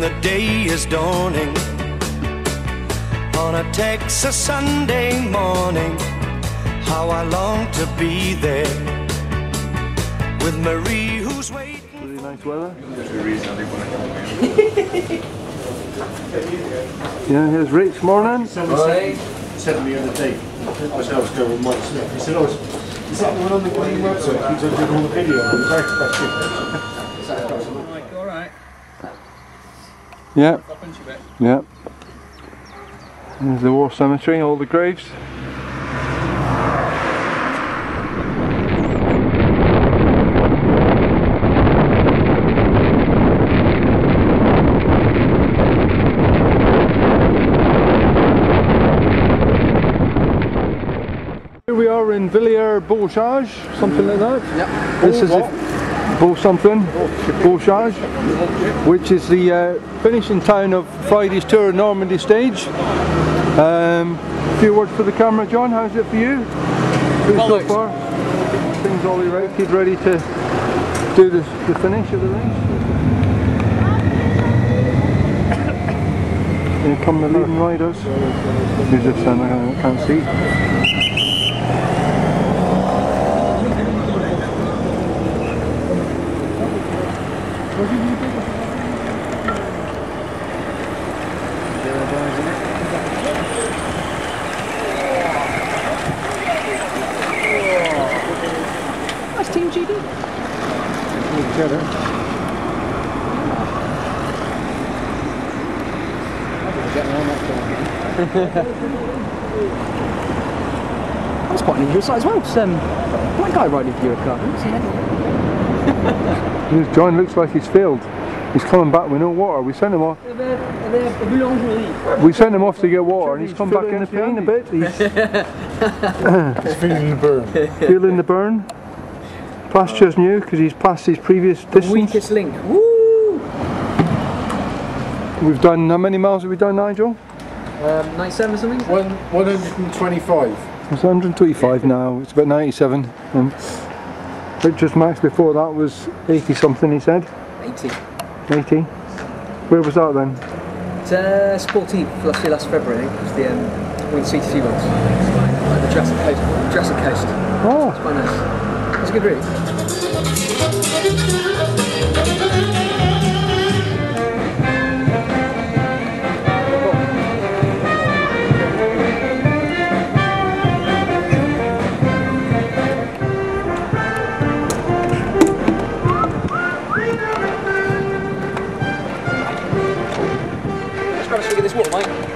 when the day is dawning on a Texas Sunday morning. How I long to be there with Marie, who's waiting. Really nice weather. yeah, here's Rich. Morning. Somebody said to me the other day, as I was going with Mike Smith, he said, oh, is is that the one on the Green website? Keeps on doing all the video. Mike, alright. Yeah, Up into you a bit. yeah. There's the war cemetery, all the graves. Here we are in Villers-Bocage, something like that. Yep. This is Beau something, Bocage, which is the uh, finishing town of Friday's tour of Normandy stage. Um, a few words for the camera, John. How's it for you? Good so far. Things all erected, ready to do the, the finish of the race. Here come the leading riders. Who's then? I can't see. That's Team GB. That's quite an unusual sight as well. It's, um, that guy riding for your car. This John looks like he's failed. He's coming back with no water. We sent him off. We sent him off to get water, and he's come back in the pain a bit. He's He's feeling the burn. feeling the burn. Pasture's new because he's passed his previous distance. Weakest link. Woo! We've done how many miles have we done, Nigel? Um, 97 or something? One, 125. It's 125 now. It's about 97. And Richard's max before that was 80 something. He said 80. 80. Where was that then? It's uh, Sportive last year, last February. It was the um, Wing CTC ones. Like the Jurassic Coast. Jurassic Coast. Oh, Quite nice. It was a good route. Let's grab a swig of this water, mate.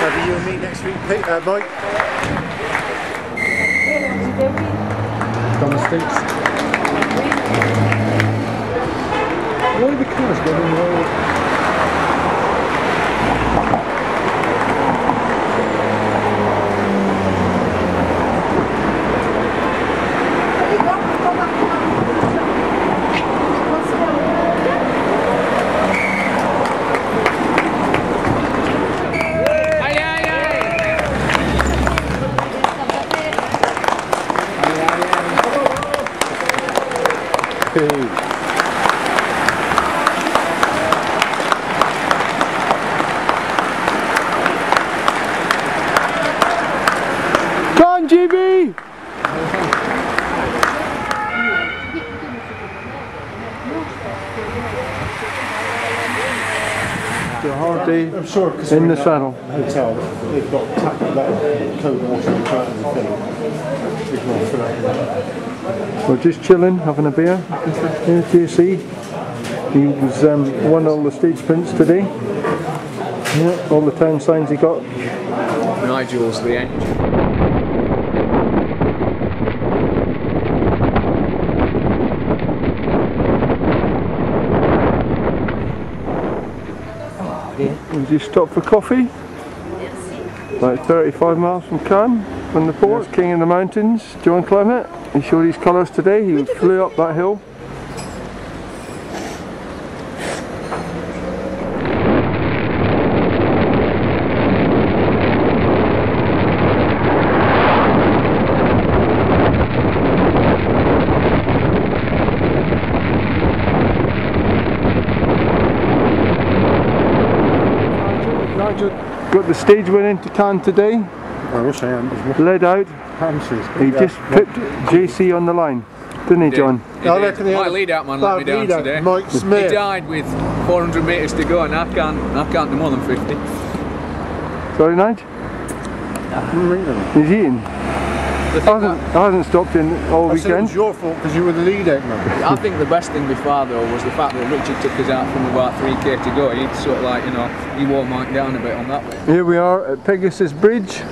Have you and me next week, Pete, uh, Mike? Domestics. Why the cars going all... Come on, GB! It's hard day I'm sure because in the saddle. hotel, they've got tap that code water and cut and thing. We can all fill up. We're just chilling, having a beer. Here, do you see? He was um, won all the stage prints today. Yeah, all the town signs he got. Nigel's the end. We just stopped for coffee. Like 35 miles from Caen, from the fort, King in the Mountains, John Clement. He showed his colours today, he flew up that hill. Got the stage win into town today. I wish I am. There's led out. hamsters. He just pipped JC on the line, didn't he, John? He I reckon he had My lead out man let me down today. Mike He Smith. died with 400 metres to go and I can't, I can't do more than 50. Sorry, Nige? He's eating. The thing Hasn't, hasn't stopped in all I said it weekend. was your fault because you were the lead out man. I think the best thing before though was the fact that Richard took us out from about 3k to go. He sort of like, you know, he wore Mike down a bit on that way. Here we are at Pegasus Bridge.